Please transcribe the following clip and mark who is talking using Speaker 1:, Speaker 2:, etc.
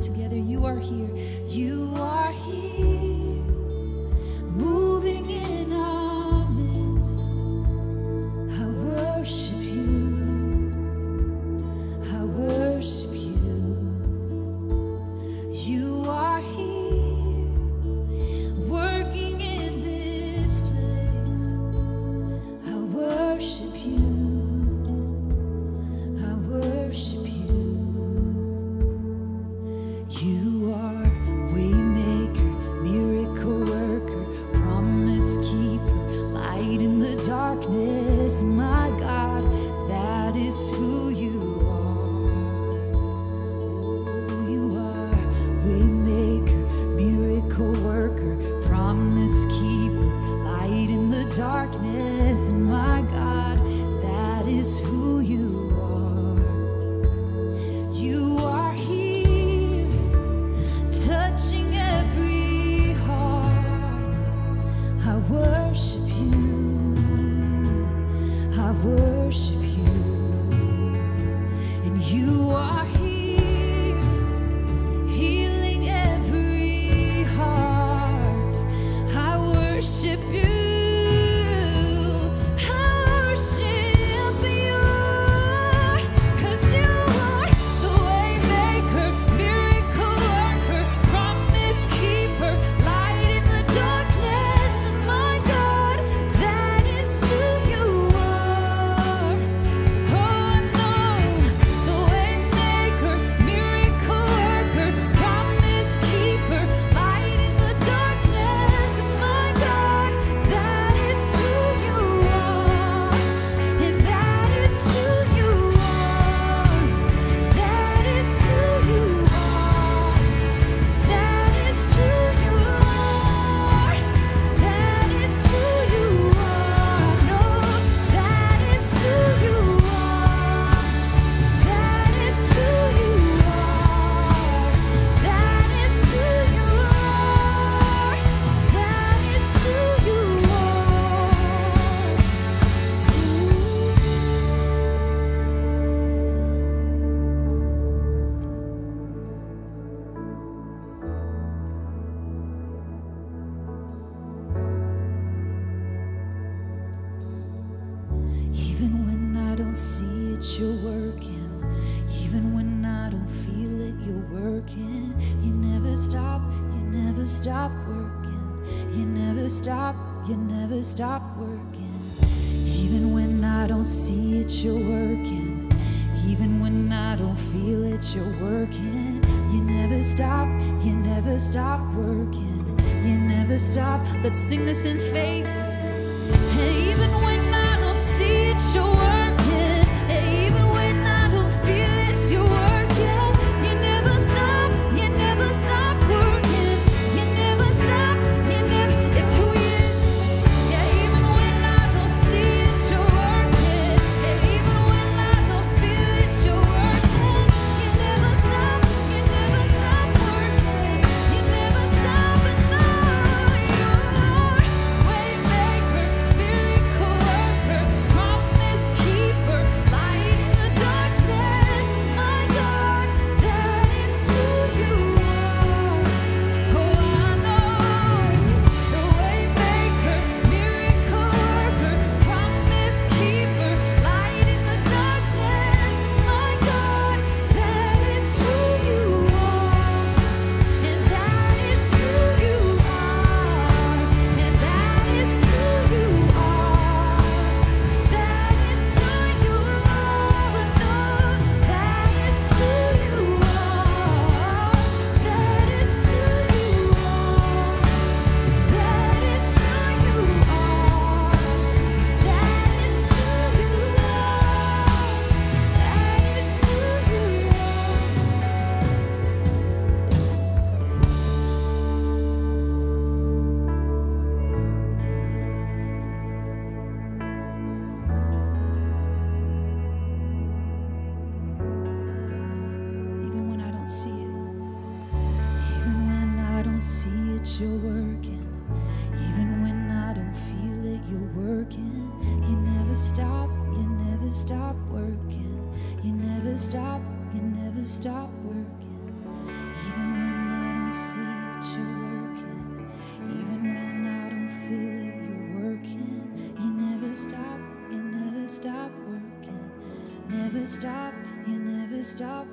Speaker 1: together. You are here. You are here. Waymaker, miracle worker, promise keeper, light in the darkness, oh my God, that is who you are. You are here, touching every heart. I worship you. I worship you. worship you. you're working. Even when I don't feel it, you're working. You never stop, you never stop working. You never stop, you never stop working. Even when I don't see it, you're working. Even when I don't feel it, you're working. You never stop, you never stop working. You never stop. Let's sing this in faith. And even when I don't see it, you're don't see it. Even when I don't see it, you're working. Even when I don't feel it, you're working. You never stop, you never stop working. You never stop, you never stop working. Even when I don't see it, you're working. Even when I don't feel it, you're working. You never stop, you never stop working. Never stop, you never stop